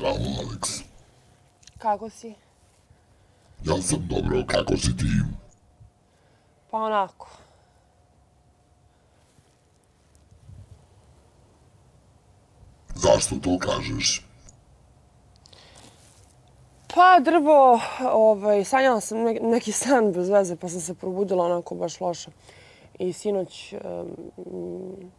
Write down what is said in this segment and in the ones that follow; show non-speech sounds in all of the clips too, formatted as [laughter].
Zdravo, Alex. Kako si? Ja sam dobro, kako si ti? Pa onako. Zašto to kažeš? Pa drvo, ovaj, sanjala sam ne, neki san bez veze, pa sam se probudila onako baš loše. I sinoć, um,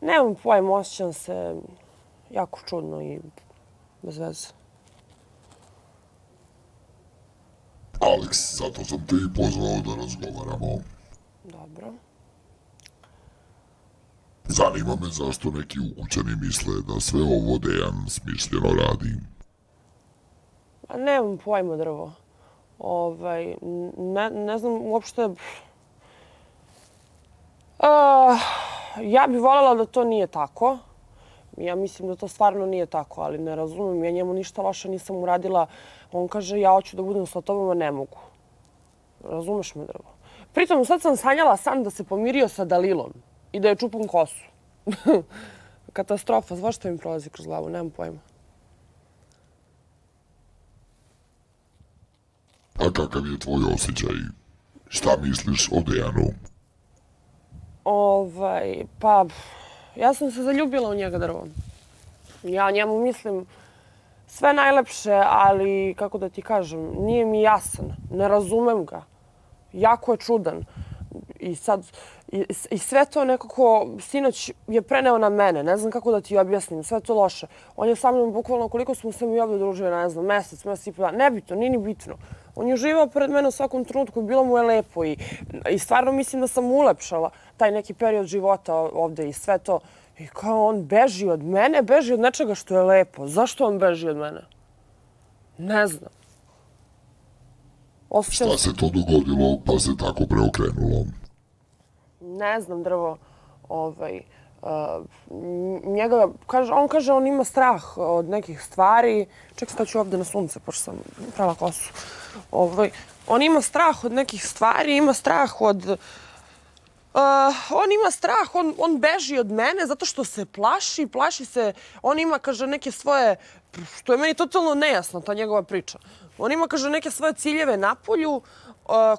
nemam pojma, osjećam se jako čudno i bez veze. Alex, zato sam te i pozvao da razgovaramo. Dobro. Zanima me zašto neki ukućani misle da sve ovo Dejan smišljeno radi. Pa nemam pojma drvo. Ovaj, ne, ne znam uopšte... Uh, ja bih voljela da to nije tako. Ja mislim da to stvarno nije tako, ali ne razumem. Ja njemu ništa loše nisam uradila. On kaže, ja hoću da budem sa tobom, a ne mogu. Razumeš me, drvo? Pritom, sad sam sanjala sam da se pomirio sa Dalilom i da je čupam kosu. [laughs] Katastrofa, zvaš što mi prolazi kroz glavu, nemam pojma. A kakav je tvoj osjećaj? Šta misliš o Dejanu? Ovaj, pa, ja sam se zaljubila u njega drvom. Ja njemu mislim sve najlepše, ali, kako da ti kažem, nije mi jasan. Ne razumem ga. Jako je čudan. I sad, i, i sve to nekako, sinoć je preneo na mene. Ne znam kako da ti objasnim. Sve to loše. On je sa mnom bukvalno koliko smo se mi ovdje družili, ne znam, mesec, mesec i pa. Nebitno, nije ni bitno. On je živao pred mene u svakom trenutku i bilo mu je lepo. I, I stvarno mislim da sam ulepšala taj neki period života ovdje i sve to. I kao on beži od mene, beži od nečega što je lepo. Zašto on beži od mene? Ne znam. Osjećam... Šta se to dogodilo pa se tako preokrenulo? Ne znam, drvo. Ovaj, uh, njega, kaže, on kaže on ima strah od nekih stvari. Ček, staću ovdje na sunce, pošto sam prala kosu. Ovaj, on ima strah od nekih stvari, ima strah od... Uh, on ima strah, on, on beži od mene zato što se plaši, plaši se, on ima, kaže, neke svoje, što je meni totalno nejasno, ta njegova priča. On ima, kaže, neke svoje ciljeve na polju,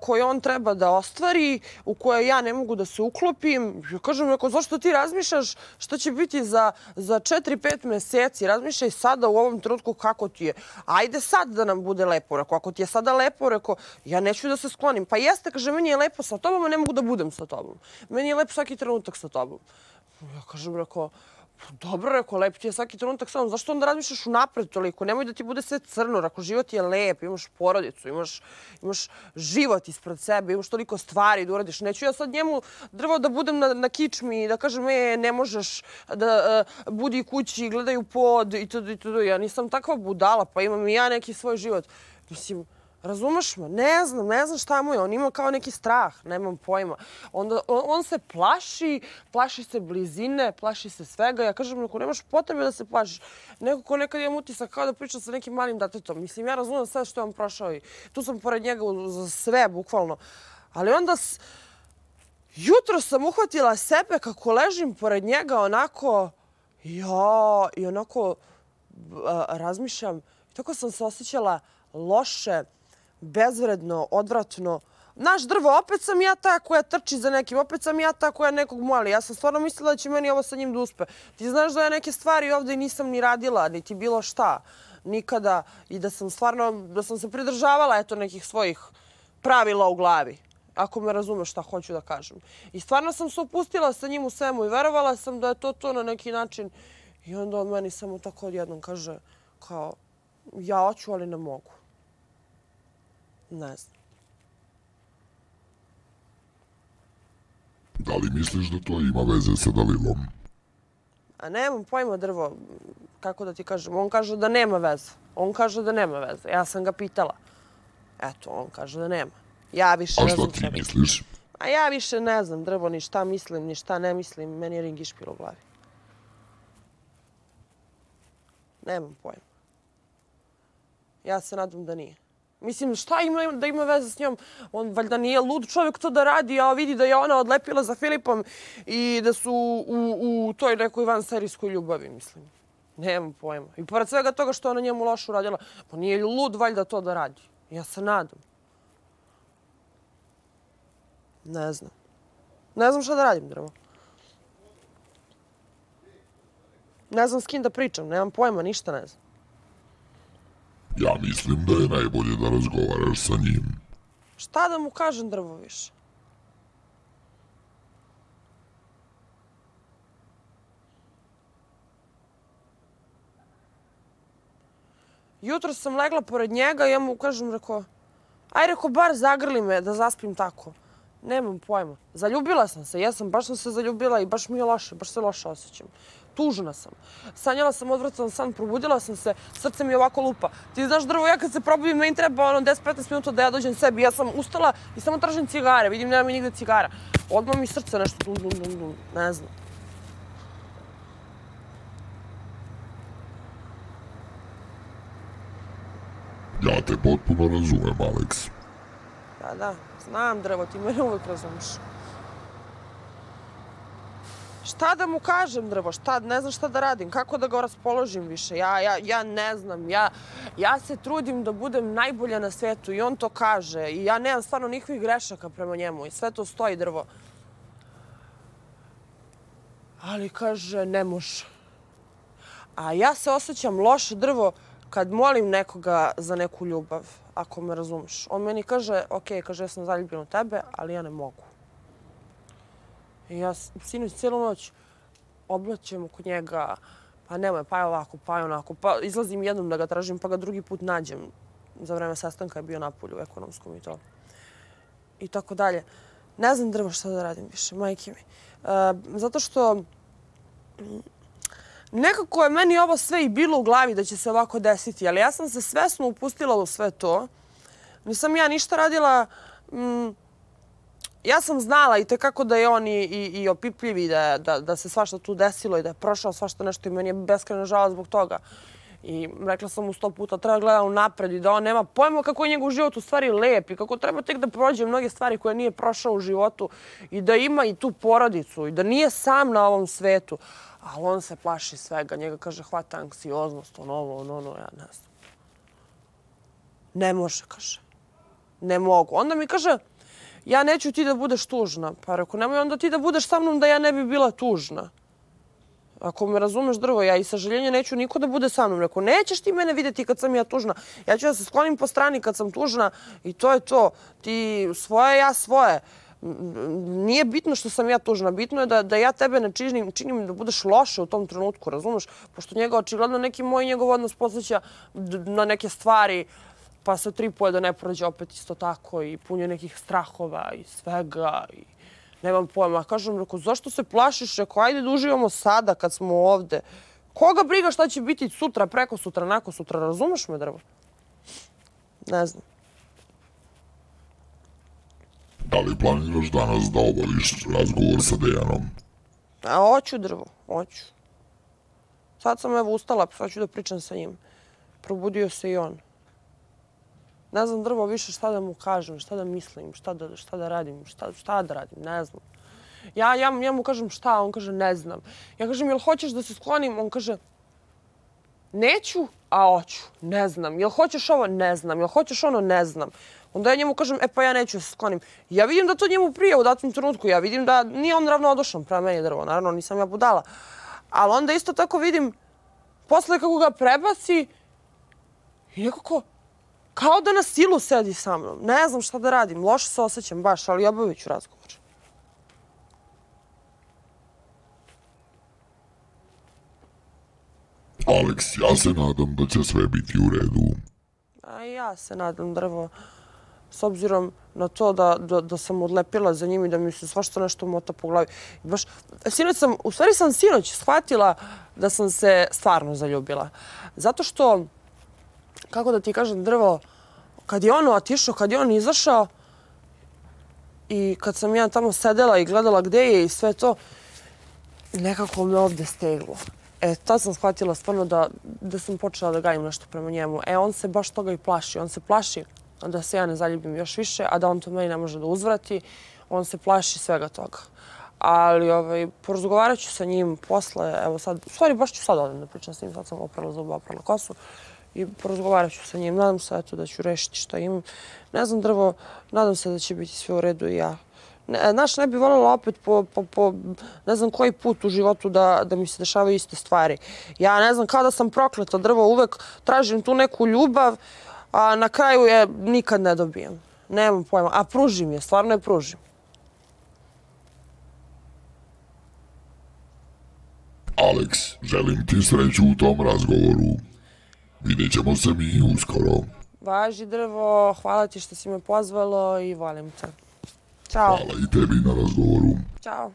koje on treba da ostvari, u koje ja ne mogu da se uklopim. Ja kažem, neko, zašto ti razmišljaš što će biti za, za 4-5 meseci? Razmišljaj sada u ovom trenutku kako ti je. Ajde sad da nam bude lepo. Reko, ako ti je sada lepo, reko, ja neću da se sklonim. Pa jeste, kaže, meni je lepo sa tobom, a ne mogu da budem sa tobom. Meni je lepo svaki trenutak sa tobom. Ja kažem, reko, Dobro, rekao, lep ti je svaki trenutak samo. Zašto onda razmišljaš unapred toliko? Nemoj da ti bude sve crno. Ako život je lep, imaš porodicu, imaš, imaš život ispred sebe, imaš toliko stvari da uradiš. Neću ja sad njemu drvo da budem na, na kičmi i da kažem, e, ne možeš da uh, budi kući, gledaju pod i to, i to. Ja nisam takva budala, pa imam i ja neki svoj život. Mislim, Razumeš me? Ne znam, ne znam šta mu je. On ima kao neki strah, nemam pojma. Onda, on, on se plaši, plaši se blizine, plaši se svega. Ja kažem, neko, nemaš potrebe da se plašiš. Neko ko nekad imam utisak kao da priča sa nekim malim datetom. Mislim, ja razumem sve što je on prošao i tu sam pored njega za sve, bukvalno. Ali onda... S... Jutro sam uhvatila sebe kako ležim pored njega onako... Ja, i onako a, razmišljam. Tako sam se osjećala loše bezvredno, odvratno. Naš drvo, opet sam ja ta koja trči za nekim, opet sam ja ta koja nekog moli. Ja sam stvarno mislila da će meni ovo sa njim da uspe. Ti znaš da ja neke stvari ovdje nisam ni radila, niti bilo šta. Nikada. I da sam stvarno, da sam se pridržavala eto nekih svojih pravila u glavi. Ako me razumeš šta hoću da kažem. I stvarno sam se opustila sa njim u svemu i verovala sam da je to to na neki način. I onda on meni samo tako odjednom kaže kao, ja hoću, ali ne mogu. Ne znam. Da li misliš da to ima veze sa Dalilom? A nemam pojma drvo, kako da ti kažem. On kaže da nema veze. On kaže da nema veze. Ja sam ga pitala. Eto, on kaže da nema. Ja više A što ti misliš? A ja više ne znam drvo ni šta mislim, ni šta ne mislim. Meni je ringišpil u glavi. Nemam pojma. Ja se nadam da nije. Mislim, šta ima da ima veze s njom? On valjda nije lud čovjek to da radi, a vidi da je ona odlepila za Filipom i da su u, u toj nekoj van serijskoj ljubavi, mislim. Nemam pojma. I pored svega toga što ona njemu lošu radila, pa nije lud valjda to da radi. Ja se nadam. Ne znam. Ne znam šta da radim, drvo. Ne znam s kim da pričam, nemam pojma, ništa ne znam. Ja mislim da je najbolje da razgovaraš sa njim. Šta da mu kažem drvo više? Jutro sam legla pored njega i ja mu kažem, rekao, aj rekao, bar zagrli me da zaspim tako. Nemam pojma. Zaljubila sam se, jesam, baš sam se zaljubila i baš mi je loše, baš se loše osjećam. Tužna sam. Sanjala sam odvratan san, probudila sam se, srce mi je ovako lupa. Ti znaš, drvo, ja kad se probudim, meni treba ono 10-15 minuta da ja dođem sebi. Ja sam ustala i samo tražim cigare, vidim nema mi nigde cigara. Odmah mi srce nešto dum, dum, dum, dum, ne znam. Ja te potpuno razumem, Alex. Da, da, znam drvo, ti mene [laughs] uvek razumiš. Šta da mu kažem drvo, šta, ne znam šta da radim, kako da ga raspoložim više, ja, ja, ja ne znam, ja, ja se trudim da budem najbolja na svetu i on to kaže. I ja nemam stvarno nikakvih grešaka prema njemu. I sve to stoji drvo. Ali kaže, ne može. A ja se osjećam loše drvo, kad molim nekoga za neku ljubav, ako me razumeš, on meni kaže, ok, kaže, ja sam zaljubljen u tebe, ali ja ne mogu. I ja sinoć cijelu noć oblačem kod njega, pa nemoj, pa je ovako, pa je onako, pa izlazim jednom da ga tražim, pa ga drugi put nađem. Za vreme sastanka je bio na polju ekonomskom i to. I tako dalje. Ne znam drvo šta da radim više, majke mi. E, zato što nekako je meni ovo sve i bilo u glavi da će se ovako desiti, ali ja sam se svesno upustila u sve to. Nisam ja ništa radila... Mm, ja sam znala i tekako da je on i, i, i opipljiv i da, da, da se svašta tu desilo i da je prošao svašta nešto i meni je beskreno žala zbog toga. I rekla sam mu sto puta, treba gledati napred i da on nema pojma kako je njegov život u stvari lep i kako treba tek da prođe mnoge stvari koje nije prošao u životu i da ima i tu porodicu i da nije sam na ovom svetu ali on se plaši svega. Njega kaže, hvata anksioznost, on ovo, on ono, ja ne znam. Ne može, kaže. Ne mogu. Onda mi kaže, ja neću ti da budeš tužna. Pa rekao, nemoj onda ti da budeš sa mnom da ja ne bi bila tužna. Ako me razumeš drvo, ja i sažaljenje neću niko da bude sa mnom. Rekao, nećeš ti mene vidjeti kad sam ja tužna. Ja ću da se sklonim po strani kad sam tužna i to je to. Ti svoje, ja svoje nije bitno što sam ja tužna, bitno je da, da ja tebe ne činim, činim da budeš loše u tom trenutku, razumeš? Pošto njega očigledno neki moj njegov odnos posjeća na neke stvari, pa se tripuje da ne prođe opet isto tako i punje nekih strahova i svega i nemam pojma. Kažem, reko, zašto se plašiš? Reko, ajde da uživamo sada kad smo ovde. Koga briga šta će biti sutra, preko sutra, nako sutra, razumeš me, drvo? Ne znam. Da li planiraš danas da obaviš razgovor sa Dejanom? A, hoću drvo, hoću. Sad sam evo ustala, sad ću da pričam sa njim. Probudio se i on. Ne znam drvo više šta da mu kažem, šta da mislim, šta da, šta da radim, šta, šta da radim, ne znam. Ja, ja, ja mu kažem šta, on kaže ne znam. Ja kažem, jel hoćeš da se sklonim? On kaže, neću, a hoću, ne znam. Jel hoćeš ovo? Ne znam. Jel hoćeš ono? Ne znam. Onda ja njemu kažem, e pa ja neću se sklonim. Ja vidim da to njemu prije u datom trenutku. Ja vidim da nije on ravno odošan prema meni drvo. Naravno, nisam ja budala. Ali onda isto tako vidim, posle kako ga prebaci, i nekako, kao da na silu sedi sa mnom. Ne znam šta da radim. Loše se osjećam baš, ali obavit ću razgovor. Alex, ja se nadam da će sve biti u redu. A ja se nadam, drvo s obzirom na to da, da, da sam odlepila za njim i da mi se svašta nešto mota po glavi. Baš, sinoć sam, u stvari sam sinoć shvatila da sam se stvarno zaljubila. Zato što, kako da ti kažem, drvo, kad je on otišao, kad je on izašao i kad sam ja tamo sedela i gledala gde je i sve to, nekako me ovde steglo. E, tad sam shvatila stvarno da, da sam počela da gajim nešto prema njemu. E, on se baš toga i plaši. On se plaši da se ja ne zaljubim još više, a da on to meni ne može da uzvrati, on se plaši svega toga. Ali, ovaj, porazgovarat ću sa njim posle, evo sad, u stvari baš ću sad odem da pričam s njim, sad sam oprala zube, oprala kosu i porazgovarat ću sa njim. Nadam se eto, da ću rešiti šta imam. Ne znam, drvo, nadam se da će biti sve u redu i ja. Ne, znaš, ne bi voljela opet po, po, po ne znam koji put u životu da, da mi se dešavaju iste stvari. Ja ne znam, kao da sam prokleta drvo, uvek tražim tu neku ljubav, a na kraju je nikad ne dobijem. Nemam pojma. A pružim je, stvarno je pružim. Alex, želim ti sreću u tom razgovoru. Vidjet ćemo se mi uskoro. Važi drvo, hvala ti što si me pozvalo i volim te. Ćao. Hvala i tebi na razgovoru. Ćao.